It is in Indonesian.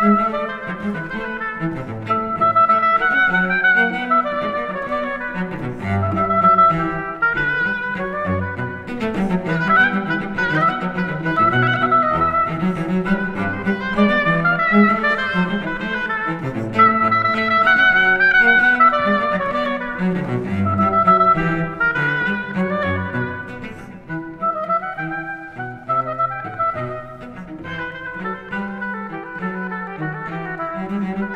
Mm-hmm. Mm-hmm.